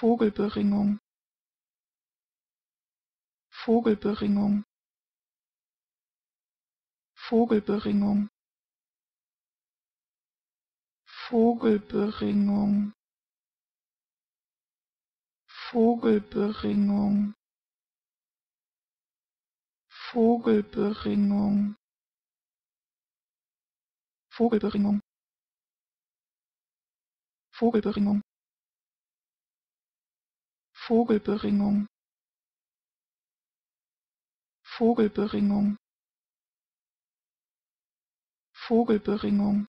Vogelberingung. Vogelberingung. Vogelberingung. Vogelberingung. Vogelberingung. Vogelberingung. Vogelberingung. Vogelberingung Vogelberingung. Vogelberingung. Vogelberingung